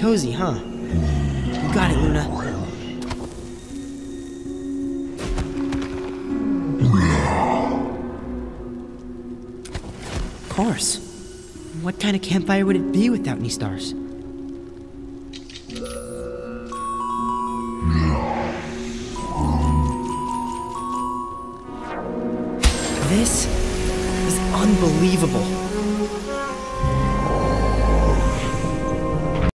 cozy, huh? You got it, Luna. Of course. What kind of campfire would it be without any stars? This is unbelievable.